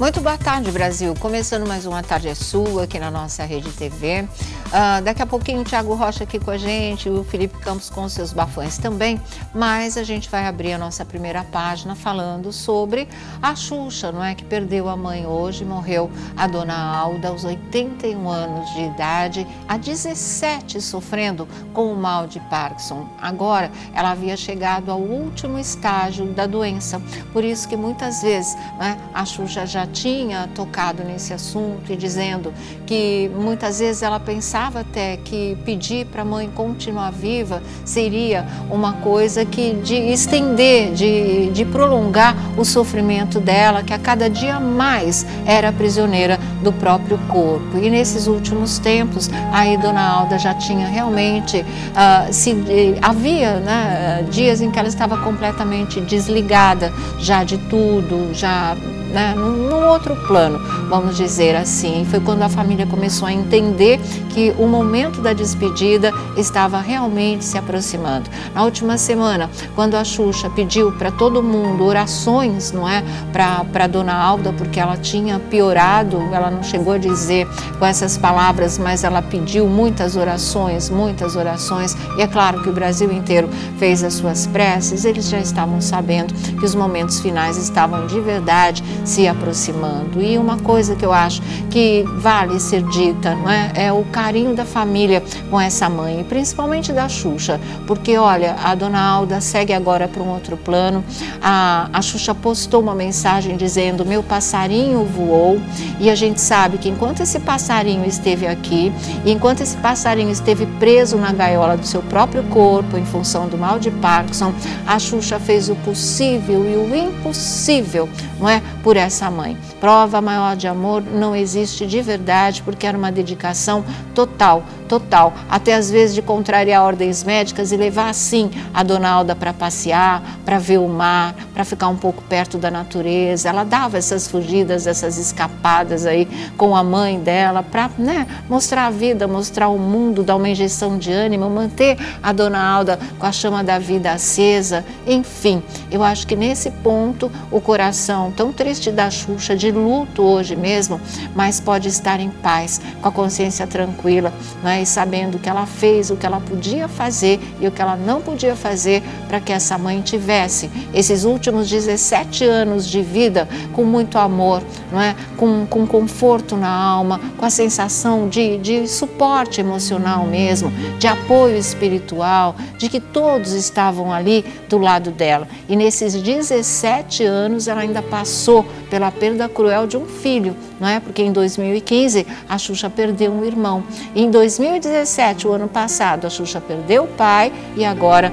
Muito boa tarde, Brasil. Começando mais uma Tarde é Sua aqui na nossa Rede TV. Uh, ah, daqui a pouquinho o Thiago Rocha aqui com a gente, o Felipe Campos com seus bafões também. Mas a gente vai abrir a nossa primeira página falando sobre a Xuxa, não é? Que perdeu a mãe hoje, morreu a dona Alda aos 81 anos de idade, a 17 sofrendo com o mal de Parkinson. Agora, ela havia chegado ao último estágio da doença. Por isso que muitas vezes né, a Xuxa já tinha tocado nesse assunto e dizendo que muitas vezes ela pensava até que pedir para a mãe continuar viva seria uma coisa que de estender, de, de prolongar o sofrimento dela, que a cada dia mais era prisioneira do próprio corpo. E nesses últimos tempos, aí Dona Alda já tinha realmente, uh, se, havia né, dias em que ela estava completamente desligada já de tudo, já né, num, num, outro plano, vamos dizer assim. Foi quando a família começou a entender que o momento da despedida estava realmente se aproximando. Na última semana, quando a Xuxa pediu para todo mundo orações, não é, para Dona Alda, porque ela tinha piorado, ela não chegou a dizer com essas palavras, mas ela pediu muitas orações, muitas orações. E é claro que o Brasil inteiro fez as suas preces, eles já estavam sabendo que os momentos finais estavam de verdade se aproximando. E uma coisa que eu acho que vale ser dita não é? é o carinho da família com essa mãe, principalmente da Xuxa, porque olha, a dona Alda segue agora para um outro plano. A, a Xuxa postou uma mensagem dizendo: Meu passarinho voou, e a gente sabe que enquanto esse passarinho esteve aqui, e enquanto esse passarinho esteve preso na gaiola do seu próprio corpo em função do mal de Parkinson, a Xuxa fez o possível e o impossível, não é? Por essa mãe. Prova maior de amor não existe de verdade, porque era uma dedicação total, total, até às vezes de contrariar ordens médicas e levar assim a dona Alda para passear, para ver o mar, para ficar um pouco perto da natureza. Ela dava essas fugidas, essas escapadas aí com a mãe dela para né, mostrar a vida, mostrar o mundo, dar uma injeção de ânimo, manter a dona Alda com a chama da vida acesa. Enfim, eu acho que nesse ponto o coração tão triste da Xuxa, de luto hoje mesmo, mas pode estar em paz, com a consciência tranquila, né? e sabendo que ela fez o que ela podia fazer e o que ela não podia fazer para que essa mãe tivesse esses últimos 17 anos de vida com muito amor, não é? com, com conforto na alma, com a sensação de, de suporte emocional mesmo, de apoio espiritual, de que todos estavam ali do lado dela. E nesses 17 anos ela ainda passou pela perda cruel de um filho, não é? Porque em 2015 a Xuxa perdeu um irmão. Em 2017, o ano passado, a Xuxa perdeu o pai e agora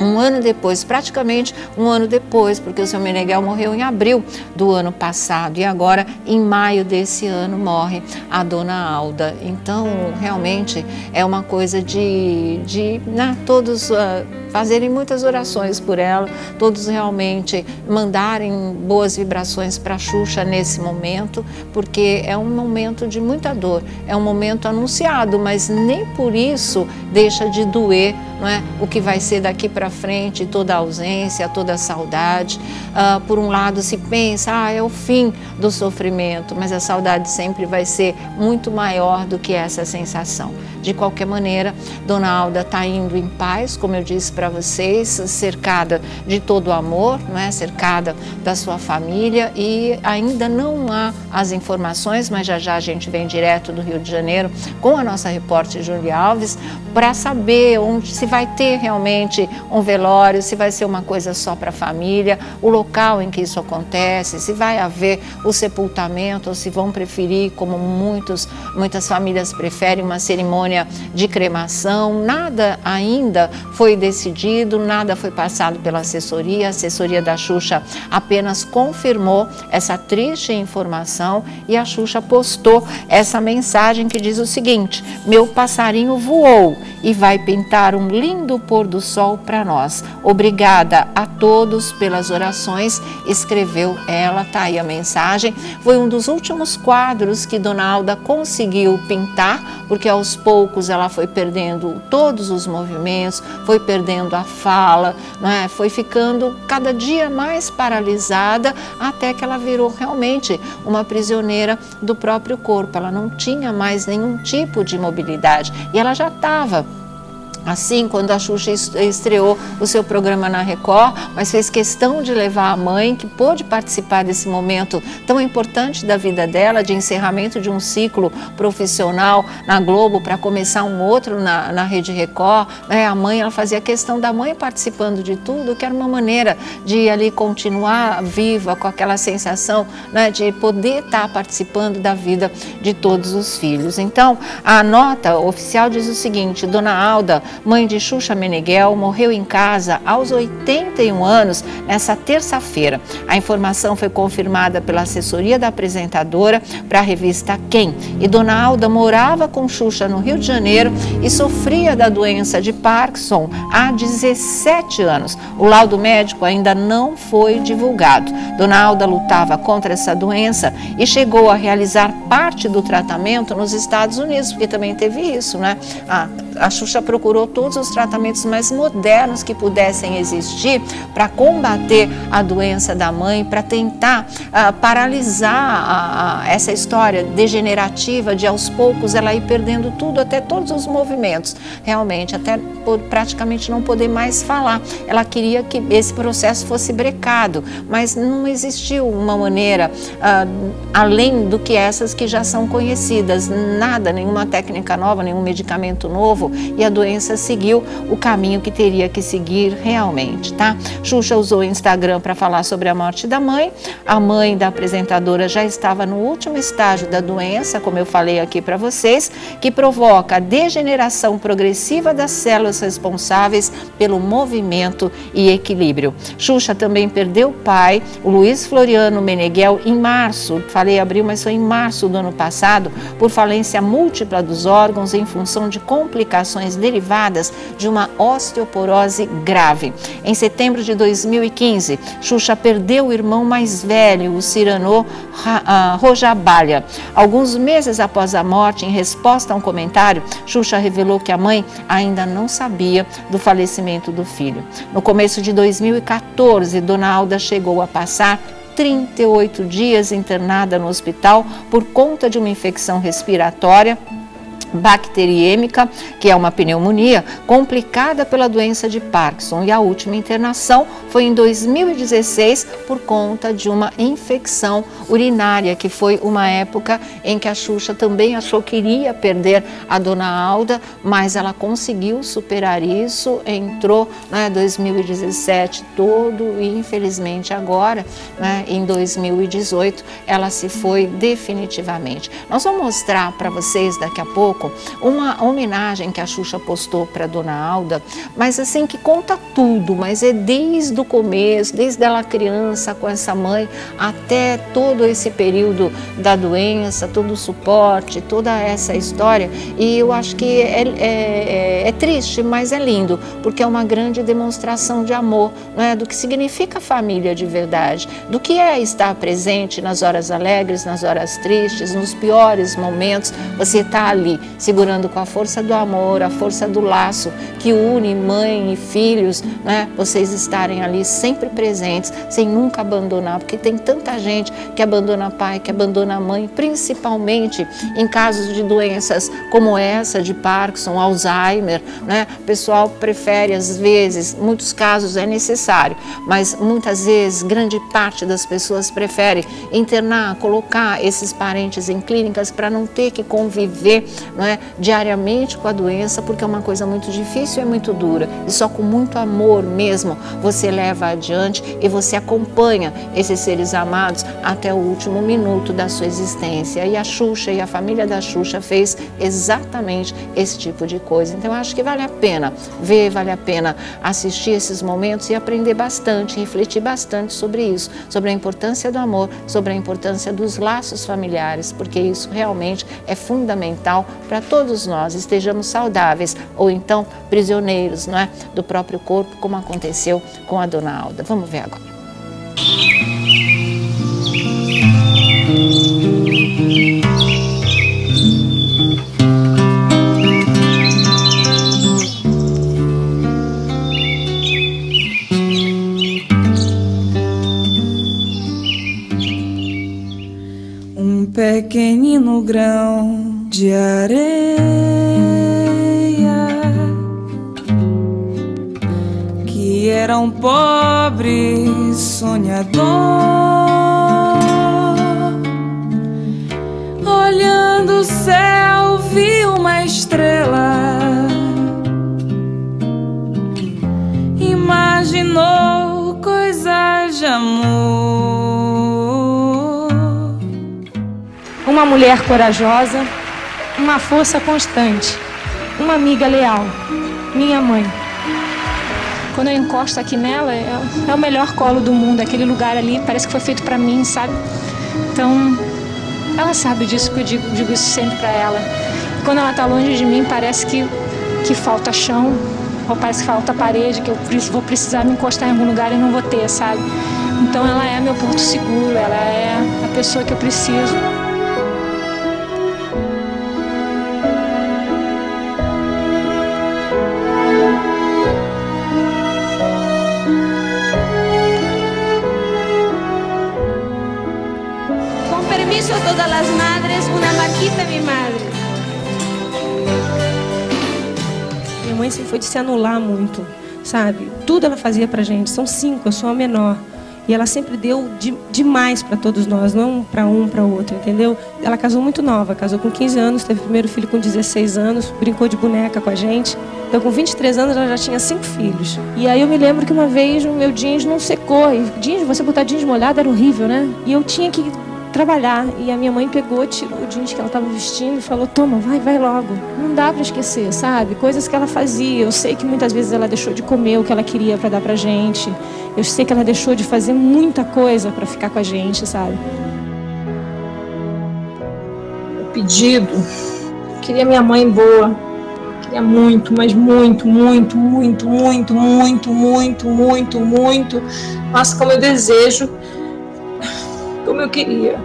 um ano depois, praticamente um ano depois, porque o seu Meneghel morreu em abril do ano passado e agora em maio desse ano morre a dona Alda. Então, realmente é uma coisa de, de né, todos. Uh, fazerem muitas orações por ela, todos realmente mandarem boas vibrações para Xuxa nesse momento, porque é um momento de muita dor, é um momento anunciado, mas nem por isso deixa de doer não é? o que vai ser daqui para frente, toda ausência, toda saudade. Uh, por um lado, se pensa, ah, é o fim do sofrimento, mas a saudade sempre vai ser muito maior do que essa sensação. De qualquer maneira, Dona Alda está indo em paz, como eu disse para vocês, cercada de todo o amor, não é? cercada da sua família e ainda não há as informações, mas já já a gente vem direto do Rio de Janeiro com a nossa repórter Júlia Alves para saber onde se vai ter realmente um velório, se vai ser uma coisa só para a família, o local em que isso acontece, se vai haver o sepultamento ou se vão preferir, como muitos, muitas famílias preferem, uma cerimônia de cremação. Nada ainda foi decidido, nada foi passado pela assessoria. A assessoria da Xuxa apenas confirmou essa triste informação e a Xuxa postou essa mensagem que diz o seguinte: Meu passarinho voou e vai pintar um lindo pôr do sol para nós. Obrigada a todos pelas orações, escreveu ela, tá aí a mensagem. Foi um dos últimos quadros que Dona Alda conseguiu pintar, porque aos poucos ela foi perdendo todos os movimentos, foi perdendo a fala, não é? foi ficando cada dia mais paralisada até que ela virou realmente uma prisioneira do próprio corpo. Ela não tinha mais nenhum tipo de mobilidade e ela já estava Assim, quando a Xuxa estreou o seu programa na Record, mas fez questão de levar a mãe, que pôde participar desse momento tão importante da vida dela, de encerramento de um ciclo profissional na Globo para começar um outro na, na Rede Record. Né? A mãe, ela fazia questão da mãe participando de tudo, que era uma maneira de ali continuar viva com aquela sensação né, de poder estar participando da vida de todos os filhos. Então, a nota oficial diz o seguinte: Dona Alda mãe de Xuxa Meneghel, morreu em casa aos 81 anos nessa terça-feira. A informação foi confirmada pela assessoria da apresentadora para a revista Quem. E Dona Alda morava com Xuxa no Rio de Janeiro e sofria da doença de Parkinson há 17 anos. O laudo médico ainda não foi divulgado. Dona Alda lutava contra essa doença e chegou a realizar parte do tratamento nos Estados Unidos, porque também teve isso, né? A, a Xuxa procurou todos os tratamentos mais modernos que pudessem existir para combater a doença da mãe, para tentar uh, paralisar a, a, essa história degenerativa de aos poucos ela ir perdendo tudo, até todos os movimentos, realmente, até por praticamente não poder mais falar. Ela queria que esse processo fosse brecado, mas não existiu uma maneira uh, além do que essas que já são conhecidas, nada, nenhuma técnica nova, nenhum medicamento novo e a doença seguiu o caminho que teria que seguir realmente, tá? Xuxa usou o Instagram para falar sobre a morte da mãe. A mãe da apresentadora já estava no último estágio da doença, como eu falei aqui para vocês, que provoca a degeneração progressiva das células responsáveis pelo movimento e equilíbrio. Xuxa também perdeu o pai, o Luiz Floriano Meneghel, em março. Falei abril, mas foi em março do ano passado, por falência múltipla dos órgãos em função de complicações derivadas derivadas de uma osteoporose grave. Em setembro de 2015, Xuxa perdeu o irmão mais velho, o Cyrano Rojabalha. Alguns meses após a morte, em resposta a um comentário, Xuxa revelou que a mãe ainda não sabia do falecimento do filho. No começo de 2014, Dona Alda chegou a passar 38 dias internada no hospital por conta de uma infecção respiratória bacteriêmica, que é uma pneumonia complicada pela doença de Parkinson. E a última internação foi em 2016 por conta de uma infecção urinária, que foi uma época em que a Xuxa também achou que iria perder a dona Alda, mas ela conseguiu superar isso, entrou né, 2017 todo e infelizmente agora, né, em 2018, ela se foi definitivamente. Nós vamos mostrar para vocês daqui a pouco pouco uma homenagem que a Xuxa postou para Dona Alda, mas assim que conta tudo, mas é desde o começo, desde ela criança com essa mãe até todo esse período da doença, todo o suporte, toda essa história. E eu acho que é, é, é, é triste, mas é lindo, porque é uma grande demonstração de amor, não é? do que significa família de verdade, do que é estar presente nas horas alegres, nas horas tristes, nos piores momentos, você está ali segurando com a força do amor, a força do laço que une mãe e filhos, né? Vocês estarem ali sempre presentes, sem nunca abandonar, porque tem tanta gente que abandona pai, que abandona mãe, principalmente em casos de doenças como essa de Parkinson, Alzheimer, né? O pessoal prefere às vezes, muitos casos é necessário, mas muitas vezes grande parte das pessoas prefere internar, colocar esses parentes em clínicas para não ter que conviver não é, diariamente com a doença, porque é uma coisa muito difícil e muito dura. E só com muito amor mesmo você leva adiante e você acompanha esses seres amados até o último minuto da sua existência. E a Xuxa e a família da Xuxa fez exatamente esse tipo de coisa. Então acho que vale a pena ver, vale a pena assistir esses momentos e aprender bastante, refletir bastante sobre isso, sobre a importância do amor, sobre a importância dos laços familiares, porque isso realmente é fundamental para todos nós estejamos saudáveis ou então prisioneiros não é, do próprio corpo, como aconteceu com a dona Alda. Vamos ver agora. pequenino grão de areia que era um pobre sonhador. Olhando o céu viu uma estrela. Imaginou coisas de amor. Uma mulher corajosa, uma força constante, uma amiga leal, minha mãe. Quando eu encosto aqui nela, é, é o melhor colo do mundo. Aquele lugar ali parece que foi feito para mim, sabe? Então, ela sabe disso, porque eu digo, digo isso sempre para ela. Quando ela está longe de mim, parece que, que falta chão, ou parece que falta parede, que eu vou precisar me encostar em algum lugar e não vou ter, sabe? Então ela é meu porto seguro, ela é a pessoa que eu preciso. Todas las madres una vaquita, mi madre. Minha mãe sempre foi de se anular muito, sabe? Tudo ela fazia pra gente. São cinco, eu sou a menor. E ela sempre deu de, demais para todos nós, não para um, para outro, entendeu? Ela casou muito nova, casou com 15 anos, teve o primeiro filho com 16 anos, brincou de boneca com a gente. Então, com 23 anos, ela já tinha cinco filhos. E aí eu me lembro que uma vez o meu jeans não secou. E jeans, você botar jeans molhado era horrível, né? E eu tinha que trabalhar. E a minha mãe pegou, tirou o jeans que ela estava vestindo e falou: Toma, vai, vai logo. Não dá para esquecer, sabe? Coisas que ela fazia. Eu sei que muitas vezes ela deixou de comer o que ela queria para dar pra gente. Eu sei que ela deixou de fazer muita coisa para ficar com a gente, sabe? O pedido. Queria minha mãe boa. Queria muito, mas muito, muito, muito, muito, muito, muito, muito, muito. Mas como eu desejo como eu queria.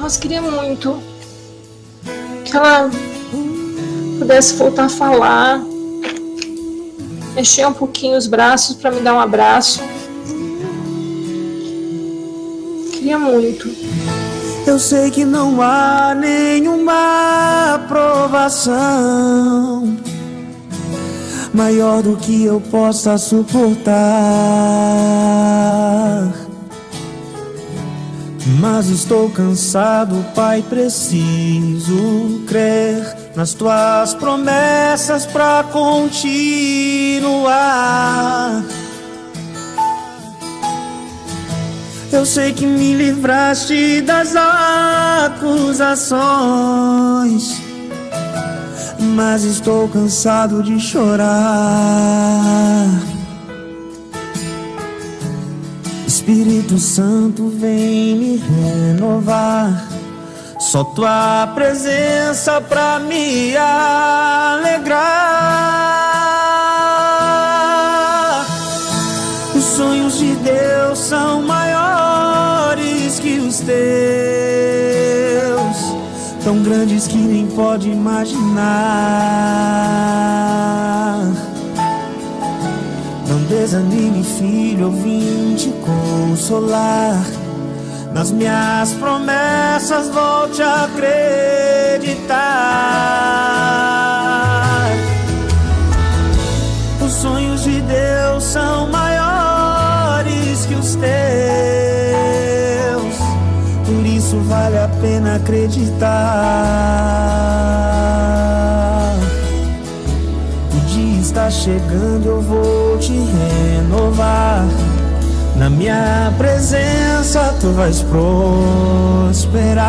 Nossa, queria muito que ela pudesse voltar a falar, mexer um pouquinho os braços para me dar um abraço. Queria muito. Eu sei que não há nenhuma aprovação maior do que eu possa suportar. Mas estou cansado, Pai, preciso crer nas tuas promessas para continuar. Eu sei que me livraste das acusações, mas estou cansado de chorar. Espírito Santo vem me renovar. Só tua presença pra me alegrar. Os sonhos de Deus são maiores que os teus, tão grandes que nem pode imaginar. Desanime, filho, eu vim te consolar. Nas minhas promessas, volte a acreditar. Na minha presença tu vais prosperar.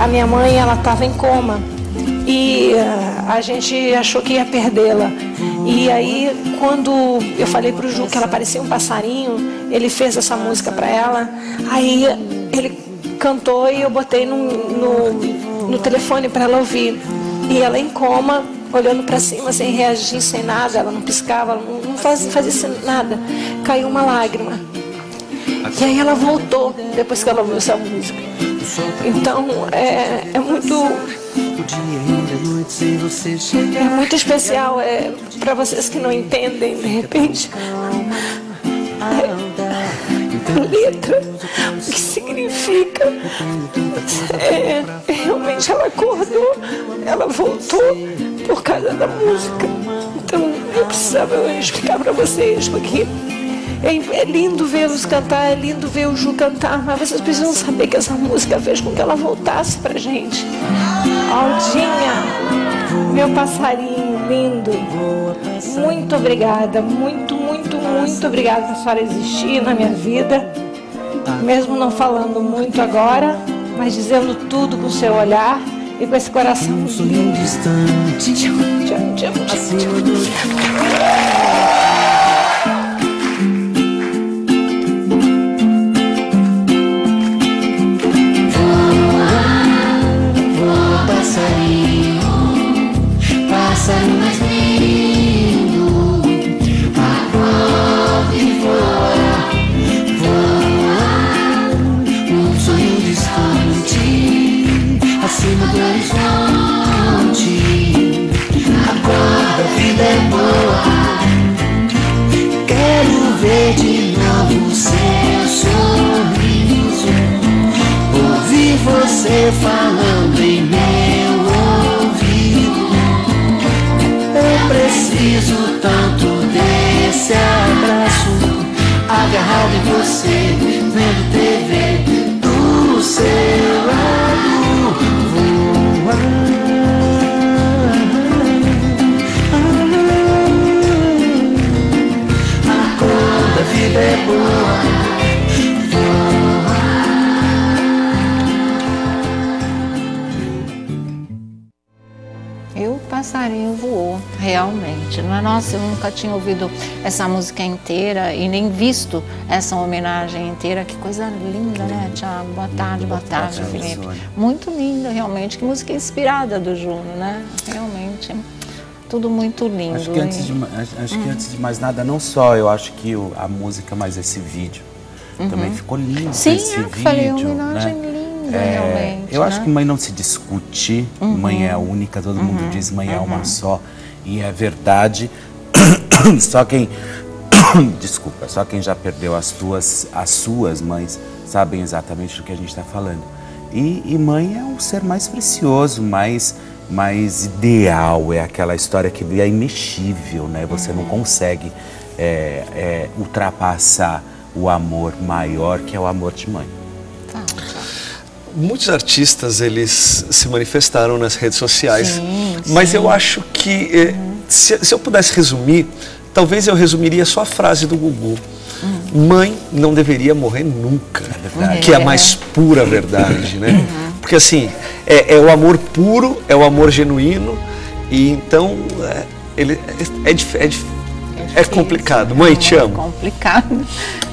A minha mãe, ela estava em coma. e uh, a gente achou que ia perdê-la. E aí, quando eu falei pro Ju que ela parecia um passarinho, ele fez essa música para ela. Aí ele cantou e eu botei no, no, no telefone para ela ouvir. E ela em coma, olhando para cima, sem reagir, sem nada, ela não piscava, ela não fazia, fazia nada. Caiu uma lágrima. E aí ela voltou depois que ela ouviu essa música. Então é, é muito é muito especial é para vocês que não entendem de repente a letra o que significa? É, realmente ela acordou ela voltou por causa da música. Então eu precisava explicar para vocês porque é, é lindo vê-los cantar, é lindo ver o Ju cantar, mas vocês precisam saber que essa música fez com que ela voltasse pra gente. Aldinha, meu passarinho lindo, muito obrigada, muito, muito, muito obrigada por a senhora existir na minha vida, mesmo não falando muito agora, mas dizendo tudo com o seu olhar e com esse coração lindo. Tchau, tchau, tchau, tchau, Nossa, eu nunca tinha ouvido essa música inteira e nem visto essa homenagem inteira. Que coisa linda, né, Tiago? Boa tarde, boa, boa tarde, tarde, Felipe. Muito linda, realmente. Que música inspirada do Juno, né? Realmente. Tudo muito lindo. Acho que, antes de, acho que hum. antes de mais nada, não só eu acho que a música, mas esse vídeo uhum. também ficou lindo. Sim, esse eu vídeo, falei, homenagem né? linda é, realmente. Eu né? acho que mãe não se discute, uhum. mãe é única, todo uhum. mundo diz mãe uhum. é uma uhum. só. E é verdade. só quem. Desculpa, só quem já perdeu as, tuas, as suas mães sabem exatamente do que a gente está falando. E, e, mãe é o ser mais precioso, mais, mais ideal, é aquela história que é imexível, né? Você não uhum. consegue é, é, ultrapassar o amor maior que é o amor de mãe muitos artistas eles se manifestaram nas redes sociais, sim, mas sim. eu acho que eh, uhum. se, se, eu pudesse resumir, talvez eu resumiria só a frase do Gugu. Uhum. Mãe não deveria morrer nunca, é que é a mais pura verdade, né? Uhum. Porque assim, é, é, o amor puro, é o amor genuíno, e então é, ele, é, é, é é complicado. Mãe, te amo. É complicado.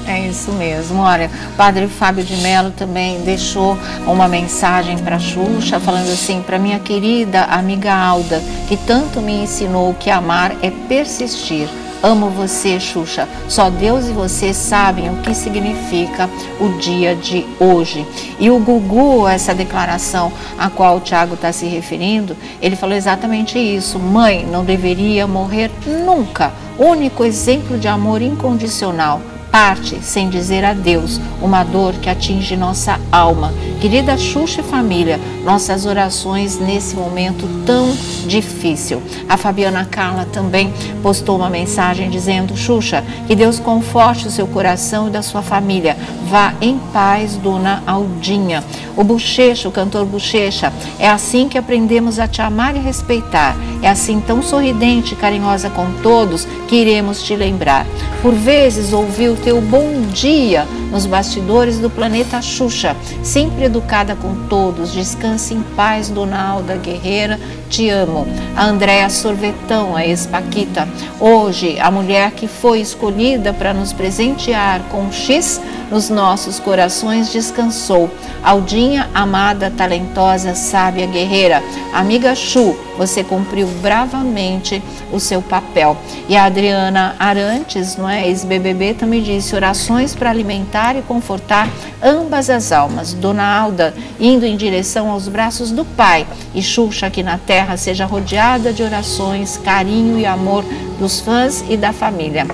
É isso mesmo. Olha, padre Fábio de Mello também deixou uma mensagem para Xuxa, falando assim: para minha querida amiga Alda, que tanto me ensinou que amar é persistir Amo você, Xuxa. Só Deus e você sabem o que significa o dia de hoje. E o Gugu, essa declaração a qual o Tiago está se referindo, ele falou exatamente isso. Mãe não deveria morrer nunca. Único exemplo de amor incondicional parte sem dizer adeus, uma dor que atinge nossa alma. Querida Xuxa e família, nossas orações nesse momento tão difícil. A Fabiana Carla também postou uma mensagem dizendo: Xuxa, que Deus conforte o seu coração e da sua família. Vá em paz, dona Aldinha. O Bochecha, o cantor Bochecha, é assim que aprendemos a te amar e respeitar. É assim tão sorridente e carinhosa com todos que iremos te lembrar. Por vezes ouviu teu bom dia nos bastidores do planeta Xuxa, sempre educada com todos. Descanse em paz, Dona Alda Guerreira, te amo. A Andréa Sorvetão, a ex-Paquita. Hoje, a mulher que foi escolhida para nos presentear com um X nos nossos corações descansou. Aldinha, amada, talentosa, sábia, guerreira. Amiga Chu, você cumpriu bravamente o seu papel. E a Adriana Arantes, não é, ex-BBB, também disse orações para alimentar e confortar ambas as almas. Dona Alda, indo em direção aos braços do Pai. E Xuxa, aqui na terra, seja rodeada de orações, carinho e amor dos fãs e da família.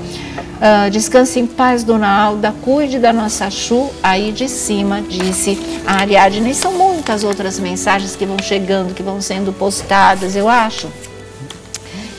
Uh, descanse em paz, dona Alda, cuide da nossa Chu aí de cima, disse a Ariadne. E são muitas outras mensagens que vão chegando, que vão sendo postadas, eu acho.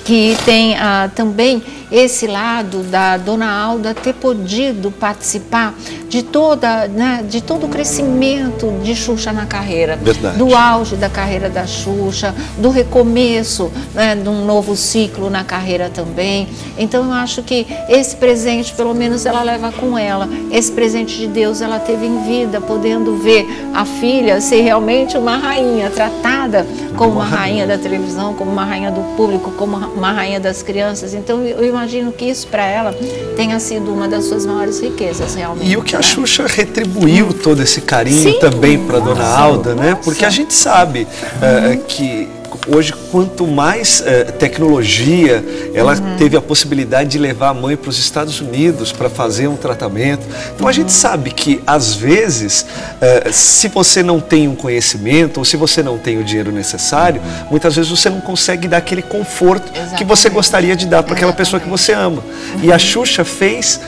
Que tem uh, também esse lado da dona Alda ter podido participar de toda, né, de todo o crescimento de Xuxa na carreira, Verdade. do auge da carreira da Xuxa, do recomeço né, de um novo ciclo na carreira também. Então eu acho que esse presente, pelo menos ela leva com ela, esse presente de Deus ela teve em vida, podendo ver a filha ser realmente uma rainha, tratada como uma rainha da televisão, como uma rainha do público, como uma rainha das crianças. Então eu imagino que isso para ela tenha sido uma das suas maiores riquezas realmente. E o que a né? Xuxa retribuiu todo esse carinho Sim. também para Dona Nossa, Alda, né? Porque a gente sabe eh, que hoje quanto mais eh, tecnologia, ela Uhum. teve a possibilidade de levar a mãe para os Estados Unidos para fazer um tratamento. Então a Uhum. gente sabe que às vezes, eh, se você não tem um conhecimento ou se você não tem o dinheiro necessário, muitas vezes você não consegue dar aquele conforto que você Exatamente. gostaria de dar para aquela pessoa que Exatamente. você ama. E a Xuxa fez,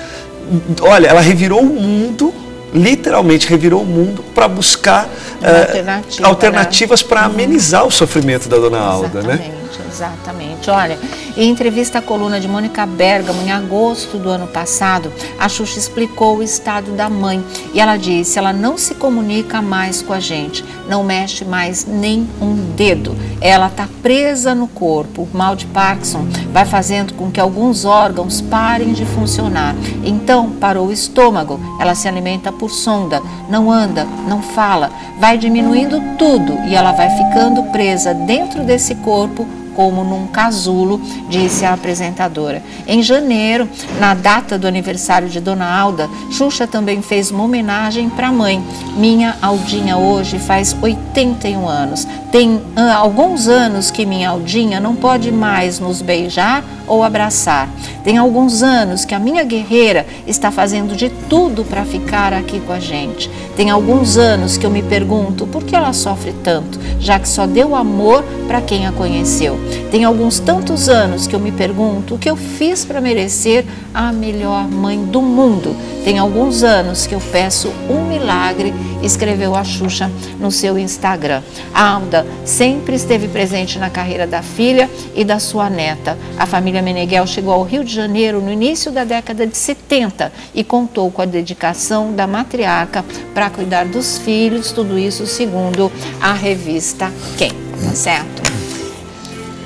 olha, ela revirou o mundo, literalmente revirou o mundo para buscar Eh, alternativa, né? alternativas para amenizar o sofrimento da Dona Alda, né? Exatamente, exatamente. Olha, em entrevista à coluna de Mônica Bergamo, em agosto do ano passado, a Xuxa explicou o estado da mãe. E ela disse: ela não se comunica mais com a gente, não mexe mais nem um dedo. Ela está presa no corpo. O mal de Parkinson vai fazendo com que alguns órgãos parem de funcionar. Então, parou o estômago. Ela se alimenta por sonda, não anda, não fala, diminuindo tudo e ela vai ficando presa dentro desse corpo como num casulo, disse a apresentadora. Em janeiro, na data do aniversário de Dona Alda, Xuxa também fez uma homenagem para a mãe. Minha Aldinha hoje faz 81 anos. Tem ah, alguns anos que minha Aldinha não pode mais nos beijar ou abraçar. Tem alguns anos que a minha guerreira está fazendo de tudo para ficar aqui com a gente. Tem alguns anos que eu me pergunto por que ela sofre tanto, já que só deu amor para quem a conheceu. Tem alguns tantos anos que eu me pergunto o que eu fiz para merecer a melhor mãe do mundo. Tem alguns anos que eu peço um milagre, escreveu a Xuxa no seu Instagram. A Alda sempre esteve presente na carreira da filha e da sua neta. A família Meneghel chegou ao Rio de Janeiro no início da década de 70 e contou com a dedicação da matriarca para cuidar dos filhos, tudo isso segundo a revista Quem, tá certo?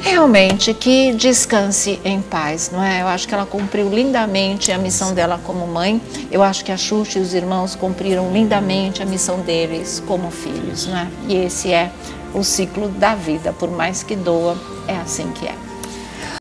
Realmente que descanse em paz, não é? Eu acho que ela cumpriu lindamente a missão dela como mãe. Eu acho que a Xuxa e os irmãos cumpriram lindamente a missão deles como filhos, não é? E esse é o ciclo da vida, por mais que doa, é assim que é.